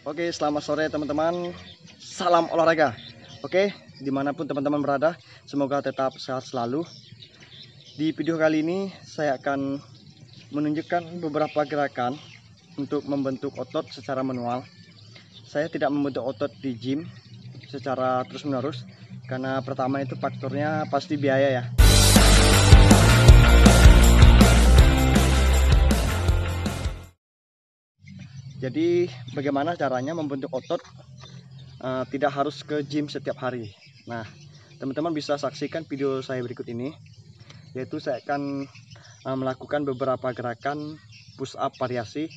Oke, selamat sore teman-teman. Salam olahraga. Oke, di mana pun teman-teman berada, semoga tetap sehat selalu. Di video kali ini saya akan menunjukkan beberapa gerakan untuk membentuk otot secara manual. Saya tidak membentuk otot di gym secara terus-menerus karena pertama itu faktornya pasti biaya ya. Jadi bagaimana caranya membentuk otot uh, tidak harus ke gym setiap hari. Nah, teman-teman bisa saksikan video saya berikut ini, yaitu saya akan uh, melakukan beberapa gerakan push up variasi,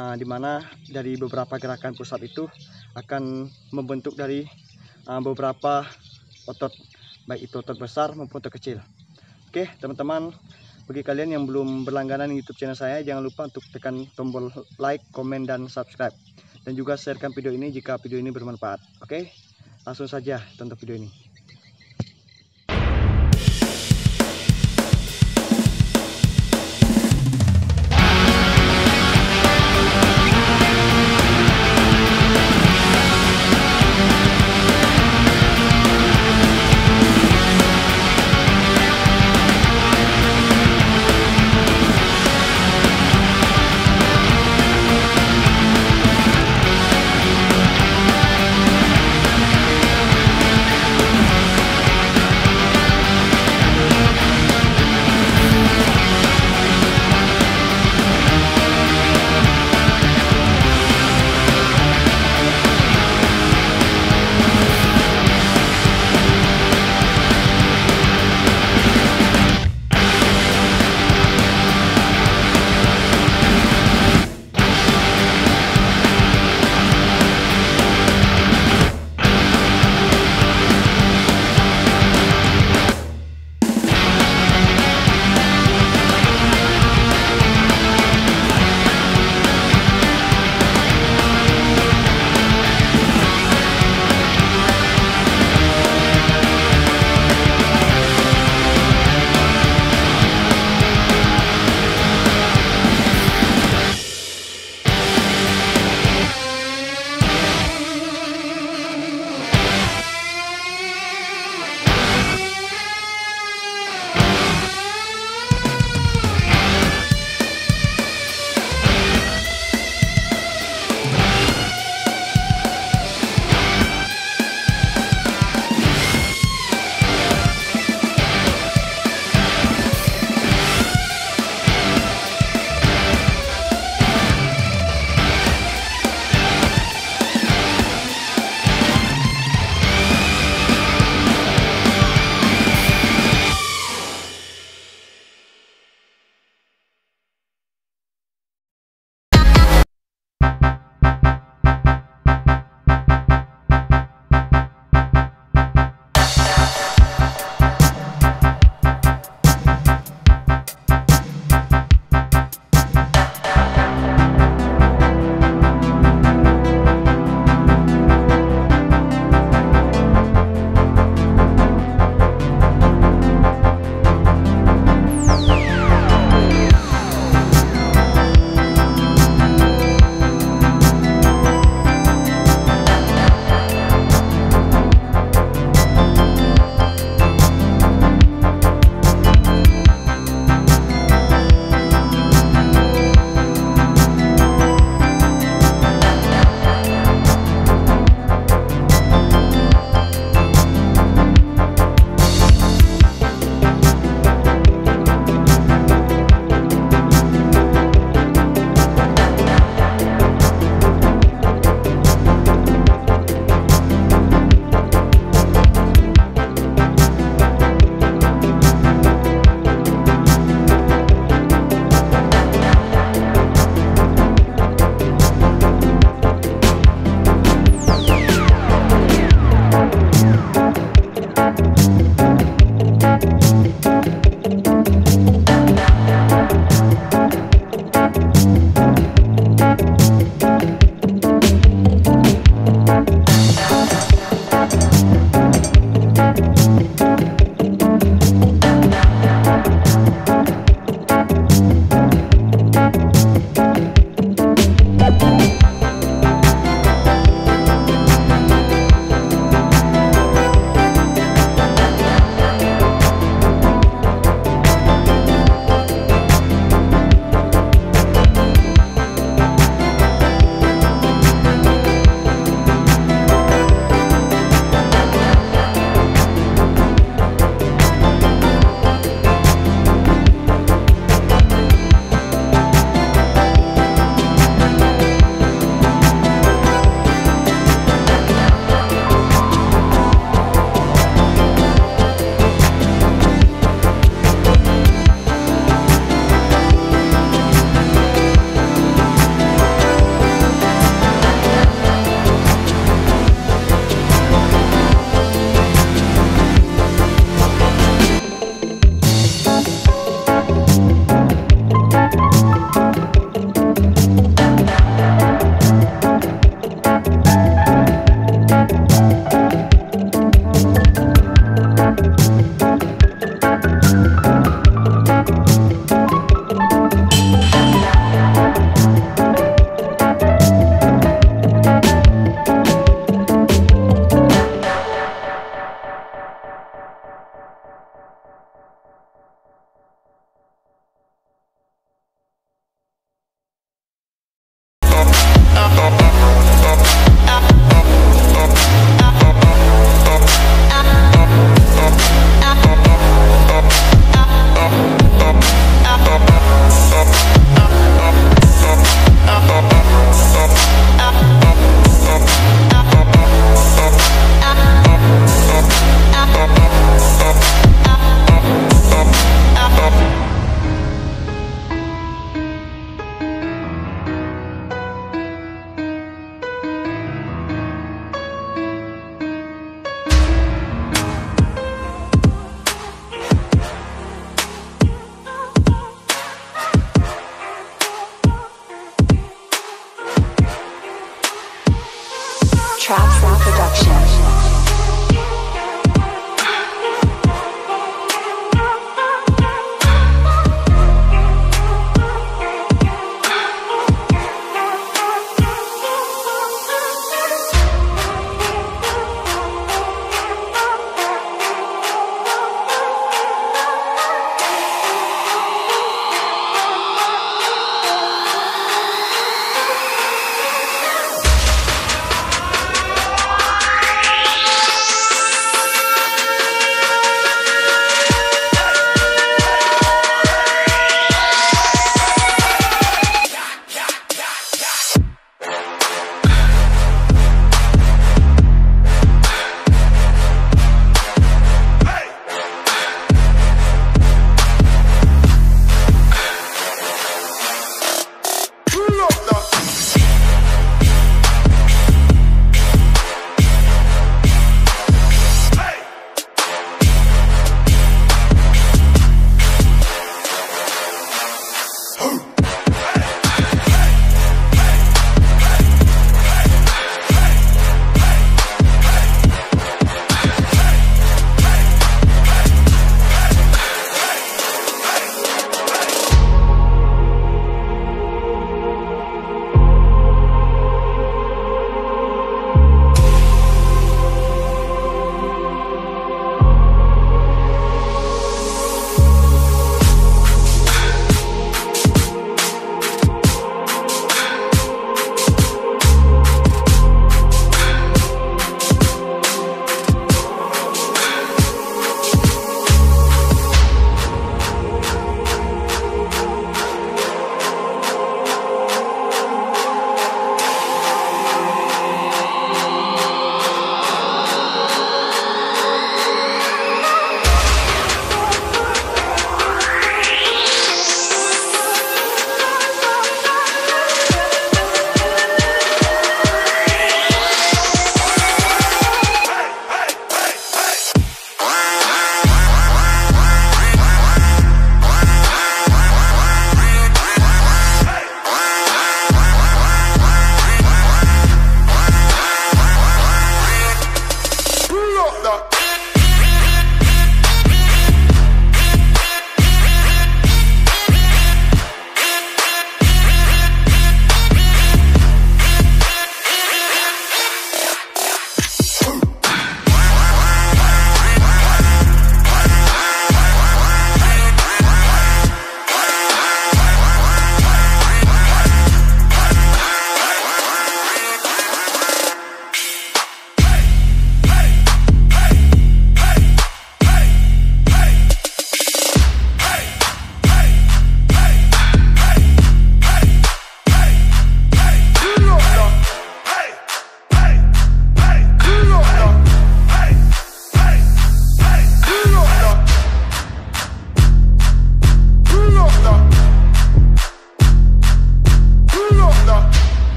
uh, di mana dari beberapa gerakan push up itu akan membentuk dari uh, beberapa otot, baik itu otot besar maupun otot kecil. Oke, teman-teman bagi kalian yang belum berlangganan YouTube channel saya, jangan lupa untuk tekan tombol like, komen, dan subscribe. Dan juga sharekan video ini jika video ini bermanfaat. Oke, langsung saja tonton video ini.